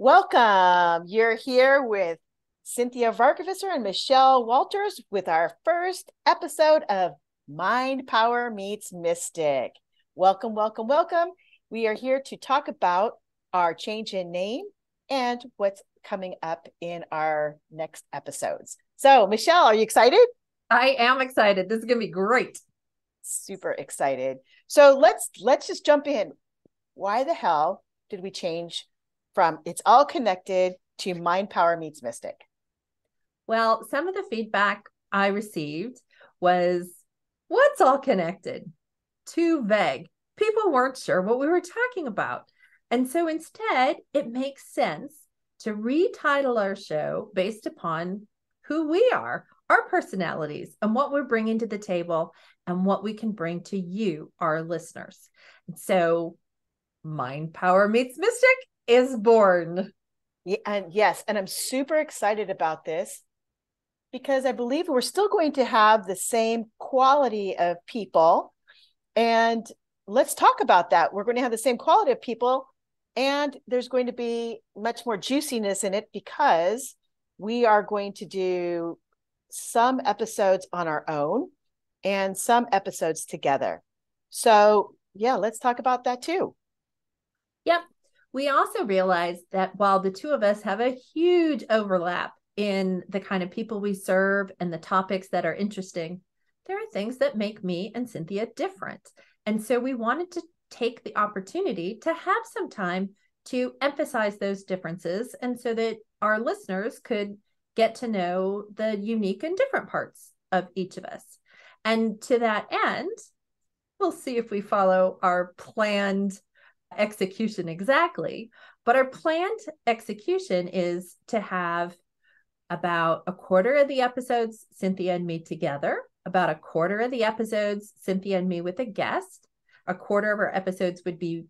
Welcome. You're here with Cinthia Varkevisser and Michelle Walters with our first episode of Mind Power Meets Mystic. Welcome, welcome, welcome. We are here to talk about our change in name and what's coming up in our next episodes. So, Michelle, are you excited? I am excited. This is going to be great. Super excited. So, let's let's just jump in. Why the hell did we change from it's all connected to mind power meets mystic? Well, some of the feedback I received was what's all connected? Too vague. People weren't sure what we were talking about. And so instead, it makes sense to retitle our show based upon who we are, our personalities, and what we're bringing to the table and what we can bring to you, our listeners. So, Mind Power Meets Mystic is born. Yeah, and yes, and I'm super excited about this because I believe we're still going to have the same quality of people. And let's talk about that. We're going to have the same quality of people, and there's going to be much more juiciness in it because we are going to do some episodes on our own and some episodes together. So, yeah, let's talk about that too. Yep. We also realized that while the two of us have a huge overlap in the kind of people we serve and the topics that are interesting, there are things that make me and Cinthia different. And so we wanted to take the opportunity to have some time to emphasize those differences and so that our listeners could get to know the unique and different parts of each of us. And to that end, we'll see if we follow our planned execution exactly. But our planned execution is to have about a quarter of the episodes, Cinthia and me together, about a quarter of the episodes, Cinthia and me with a guest. A quarter of our episodes would be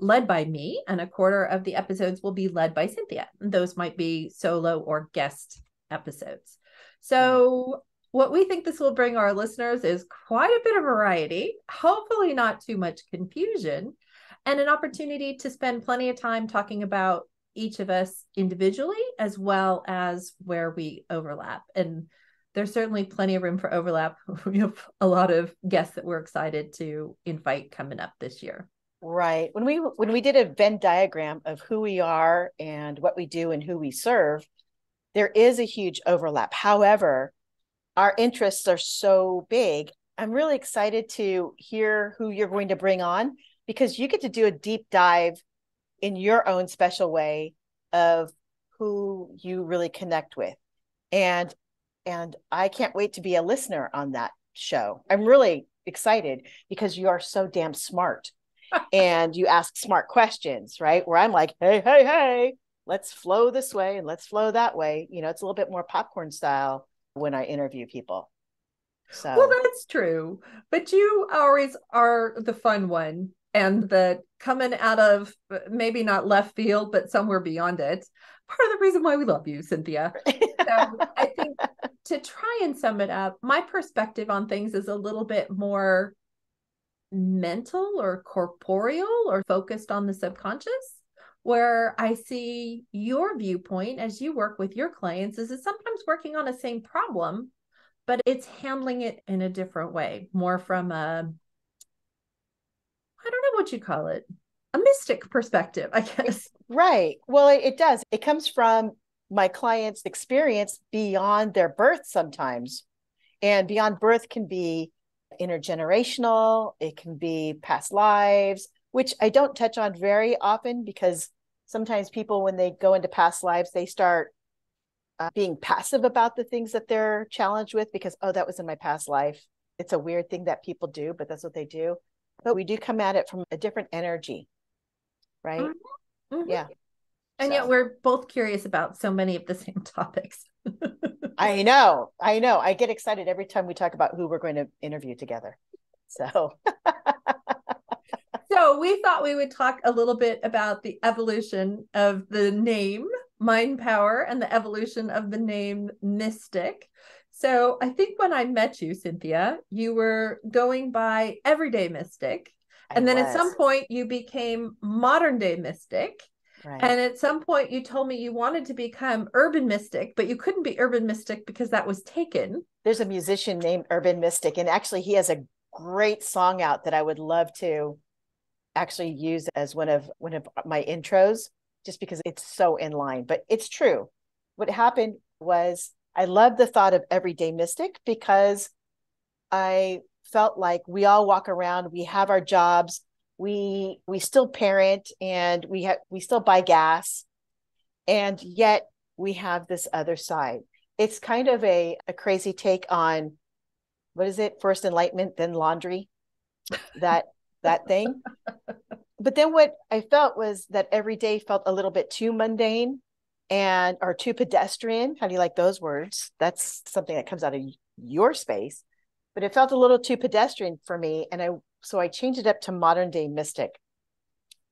led by me, and a quarter of the episodes will be led by Cinthia. And those might be solo or guest episodes. So, what we think this will bring our listeners is quite a bit of variety, hopefully, not too much confusion, and an opportunity to spend plenty of time talking about each of us individually as well as where we overlap. And there's certainly plenty of room for overlap. We have a lot of guests that we're excited to invite coming up this year. Right. When we when we did a Venn diagram of who we are and what we do and who we serve, there is a huge overlap. However, our interests are so big. I'm really excited to hear who you're going to bring on because you get to do a deep dive in your own special way of who you really connect with. And and i can't wait to be a listener on that show. I'm really excited because you are so damn smart. And you ask smart questions right? Where i'm like hey hey hey let's flow this way and let's flow that way. You know it's a little bit more popcorn style when i interview people. So well that's true. But you always are the fun one and that coming out of maybe not left field, but somewhere beyond it. Part of the reason why we love you, Cinthia. So I think to try and sum it up, my perspective on things is a little bit more mental or corporeal or focused on the subconscious where I see your viewpoint as you work with your clients is it's sometimes working on the same problem, but it's handling it in a different way, more from a What you call it, a mystic perspective, I guess. Right. Well, it, it does. It comes from my client's experience beyond their birth sometimes. And beyond birth can be intergenerational, it can be past lives, which I don't touch on very often because sometimes people, when they go into past lives, they start uh, being passive about the things that they're challenged with because, oh, that was in my past life. It's a weird thing that people do, but that's what they do but we do come at it from a different energy right mm-hmm. mm-hmm. yeah and so. yet we're both curious about so many of the same topics i know i know i get excited every time we talk about who we're going to interview together so so we thought we would talk a little bit about the evolution of the name mind power and the evolution of the name mystic so I think when I met you, Cinthia, you were going by everyday mystic. I and then was. at some point you became modern day mystic. Right. And at some point, you told me you wanted to become urban mystic, but you couldn't be urban mystic because that was taken. There's a musician named Urban Mystic, and actually, he has a great song out that I would love to actually use as one of one of my intros, just because it's so in line. But it's true. What happened was I love the thought of everyday mystic because I felt like we all walk around, we have our jobs, we we still parent and we have we still buy gas and yet we have this other side. It's kind of a, a crazy take on what is it? First enlightenment then laundry? That that thing? But then what i felt was that every day felt a little bit too mundane and or too pedestrian how do you like those words that's something that comes out of your space but it felt a little too pedestrian for me and i so I changed it up to modern day mystic.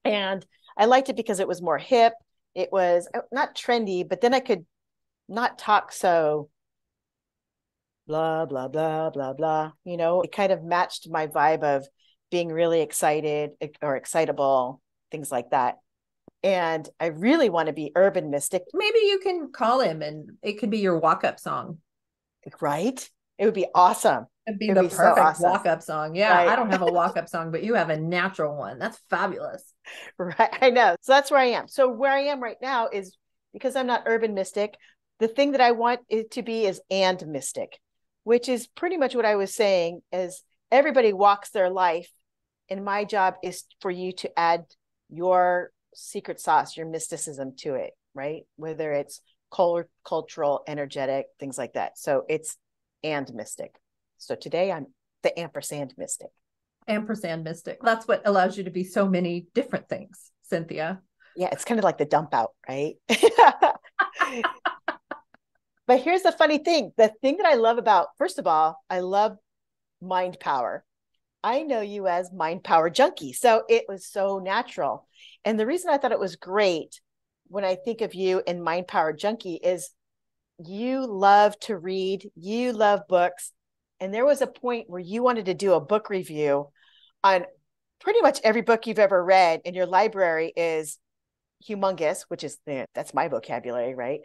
And I liked it because it was more hip. It was uh, not trendy, but then I could not talk so blah, blah, blah, blah, blah. You know, it kind of matched my vibe of being really excited or excitable, things like that. And I really want to be urban mystic. Maybe you can call him and it could be your walk up song. Right? It would be awesome. It'd be It'd the be perfect so awesome. walk up song. Yeah, right. I don't have a walk up song, but you have a natural one. That's fabulous. Right. I know. So that's where I am. So where I am right now is because I'm not urban mystic, the thing that I want it to be is and mystic, which is pretty much what I was saying is everybody walks their life. And my job is for you to add your secret sauce, your mysticism to it, right? Whether it's color, cultural, energetic, things like that. So it's and mystic. So today I'm the ampersand mystic. Ampersand mystic. That's what allows you to be so many different things, Cinthia. Yeah, it's kind of like the dump out, right? but here's the funny thing the thing that I love about, first of all, I love mind power. I know you as mind power junkie. So it was so natural. And the reason I thought it was great when I think of you and mind power junkie is you love to read, you love books, and there was a point where you wanted to do a book review on pretty much every book you've ever read and your library is humongous which is that's my vocabulary right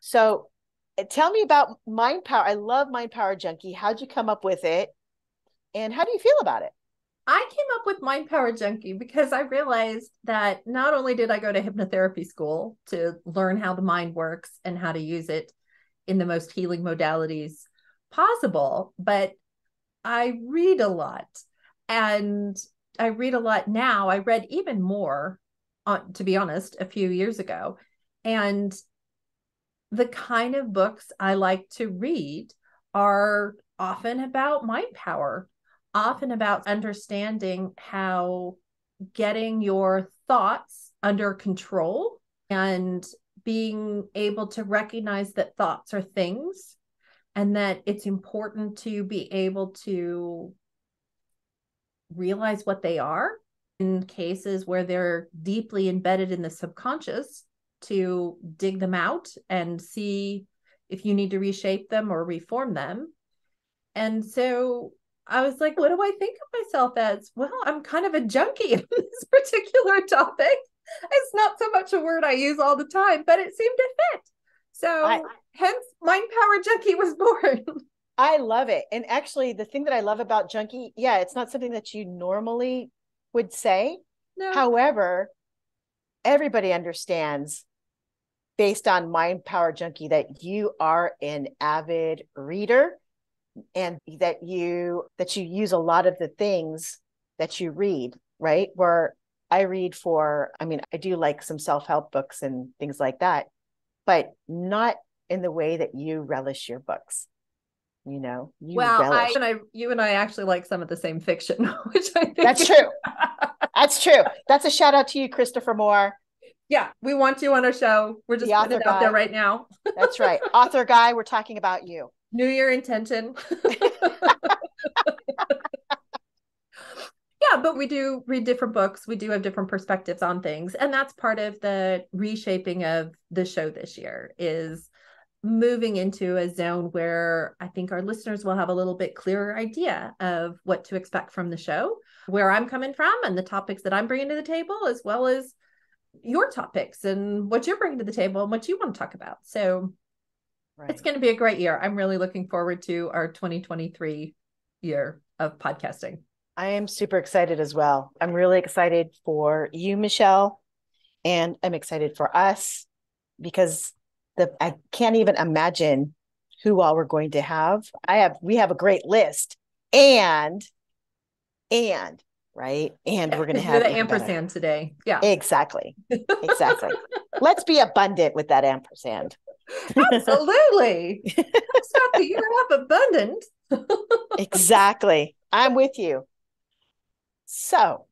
so uh, tell me about mind power i love mind power junkie how'd you come up with it and how do you feel about it I came up with Mind Power Junkie because I realized that not only did I go to hypnotherapy school to learn how the mind works and how to use it in the most healing modalities possible, but I read a lot and I read a lot now. I read even more, uh, to be honest, a few years ago. And the kind of books I like to read are often about mind power, often about understanding how getting your thoughts under control and being able to recognize that thoughts are things and that it's important to be able to realize what they are in cases where they're deeply embedded in the subconscious to dig them out and see if you need to reshape them or reform them. And so I was like, what do I think of myself as? Well, I'm kind of a junkie on this particular topic. It's not so much a word I use all the time, but it seemed to fit. So I, hence Mind Power Junkie was born. I love it. And actually the thing that I love about junkie, yeah, it's not something that you normally would say. No. However, everybody understands based on Mind Power Junkie that you are an avid reader and that you that you use a lot of the things that you read, right? Where I read for, I mean, I do like some self-help books and things like that but not in the way that you relish your books. You know, you well, relish. I and I, you and I actually like some of the same fiction, which I think that's true. that's true. That's a shout out to you, Christopher Moore. Yeah, we want you on our show. We're just the putting it out there right now. that's right, author guy. We're talking about you. New Year intention. yeah but we do read different books we do have different perspectives on things and that's part of the reshaping of the show this year is moving into a zone where i think our listeners will have a little bit clearer idea of what to expect from the show where i'm coming from and the topics that i'm bringing to the table as well as your topics and what you're bringing to the table and what you want to talk about. So right. it's going to be a great year. I'm really looking forward to our 2023 year of podcasting. I am super excited as well. I'm really excited for you, Michelle, and I'm excited for us because the I can't even imagine who all we're going to have. I have we have a great list, and and right, and we're going to have the ampersand better. today. Yeah, exactly, exactly. Let's be abundant with that ampersand. Absolutely. Stop the year exactly. I'm with you. So,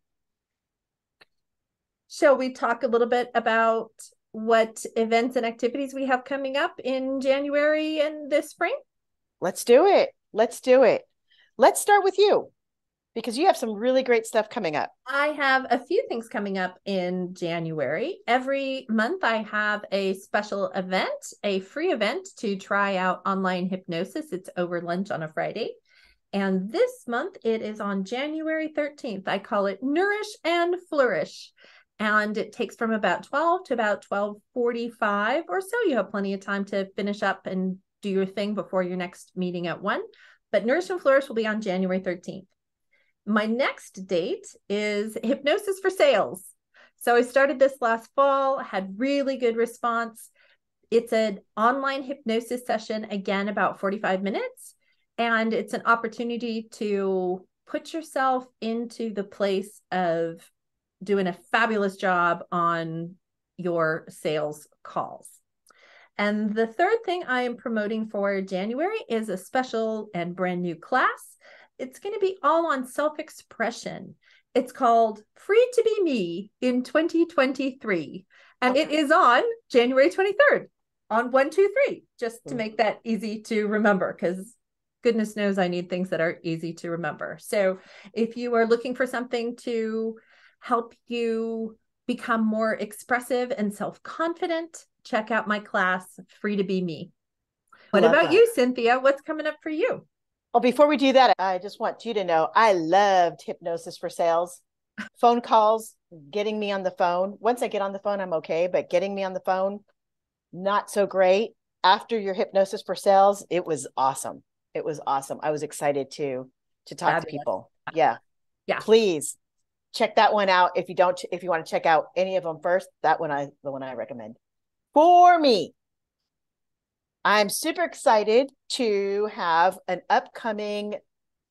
shall we talk a little bit about what events and activities we have coming up in January and this spring? Let's do it. Let's do it. Let's start with you because you have some really great stuff coming up. I have a few things coming up in January. Every month, I have a special event, a free event to try out online hypnosis. It's over lunch on a Friday. And this month it is on January 13th. I call it Nourish and Flourish. And it takes from about 12 to about 1245 or so. You have plenty of time to finish up and do your thing before your next meeting at one. But Nourish and Flourish will be on January 13th. My next date is Hypnosis for Sales. So I started this last fall, had really good response. It's an online hypnosis session, again, about 45 minutes and it's an opportunity to put yourself into the place of doing a fabulous job on your sales calls. And the third thing I am promoting for January is a special and brand new class. It's going to be all on self expression. It's called Free to Be Me in 2023. And it is on January 23rd on 123, just to make that easy to remember because goodness knows I need things that are easy to remember. So if you are looking for something to help you become more expressive and self confident, check out my class, Free to Be Me. What about that. you, Cinthia? What's coming up for you? Well, before we do that, I just want you to know I loved hypnosis for sales. Phone calls, getting me on the phone. Once I get on the phone, I'm okay, but getting me on the phone, not so great. After your hypnosis for sales, it was awesome it was awesome. I was excited to to talk Fabulous. to people. Yeah. Yeah. Please check that one out. If you don't, if you want to check out any of them first, that one I the one I recommend. For me, I'm super excited to have an upcoming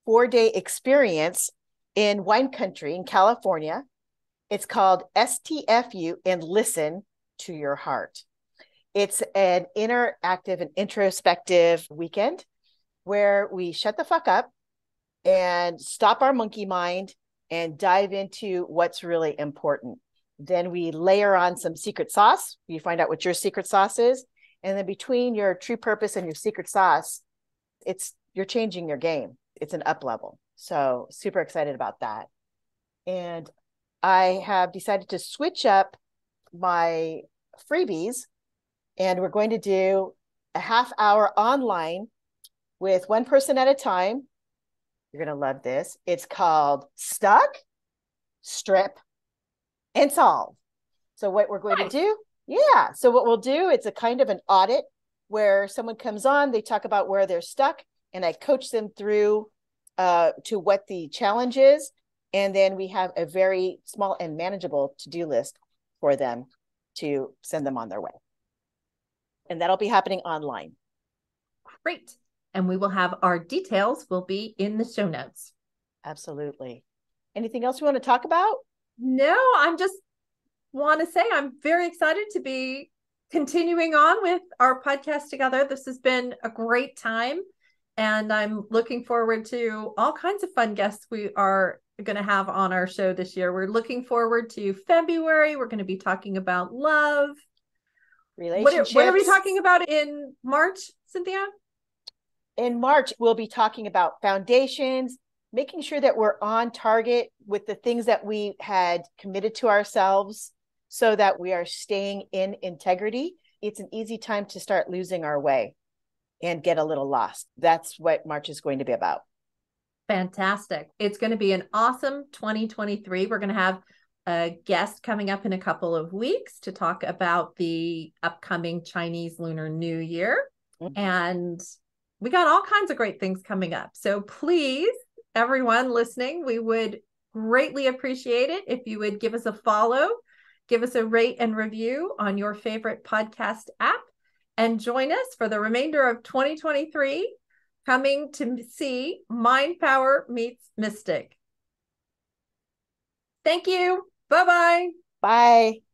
four day experience in wine country in California. It's called STFU and Listen to Your Heart. It's an interactive and introspective weekend where we shut the fuck up and stop our monkey mind and dive into what's really important. Then we layer on some secret sauce. You find out what your secret sauce is. And then between your true purpose and your secret sauce, it's you're changing your game. It's an up level. So super excited about that. And I have decided to switch up my freebies and we're going to do a half hour online with one person at a time. You're going to love this. It's called Stuck, Strip, and Solve. So, what we're going nice. to do, yeah. So, what we'll do, it's a kind of an audit where someone comes on, they talk about where they're stuck, and I coach them through uh, to what the challenge is. And then we have a very small and manageable to do list for them to send them on their way. And that'll be happening online. Great and we will have our details will be in the show notes. Absolutely. Anything else you want to talk about? No, I'm just want to say I'm very excited to be continuing on with our podcast together. This has been a great time and I'm looking forward to all kinds of fun guests we are going to have on our show this year. We're looking forward to February. We're going to be talking about love. Relationships. What are, what are we talking about in March, Cinthia? in March, we'll be talking about foundations, making sure that we're on target with the things that we had committed to ourselves so that we are staying in integrity. It's an easy time to start losing our way and get a little lost. That's what March is going to be about. Fantastic. It's going to be an awesome 2023. We're going to have a guest coming up in a couple of weeks to talk about the upcoming Chinese Lunar New Year. Mm-hmm. And we got all kinds of great things coming up. So please, everyone listening, we would greatly appreciate it if you would give us a follow, give us a rate and review on your favorite podcast app, and join us for the remainder of 2023 coming to see Mind Power Meets Mystic. Thank you. Bye-bye. Bye.